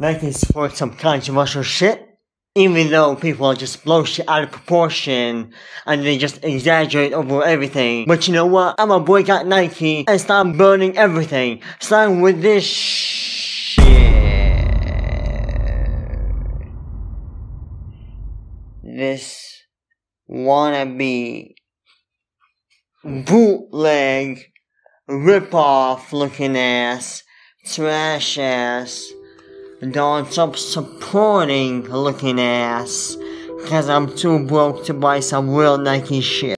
Nike supports some controversial shit. Even though people just blow shit out of proportion and they just exaggerate over everything. But you know what? I'm a boycott Nike and stop burning everything. Starting with this shit. This wannabe bootleg rip-off looking ass trash ass don't stop supporting looking ass. Cause I'm too broke to buy some real Nike shit.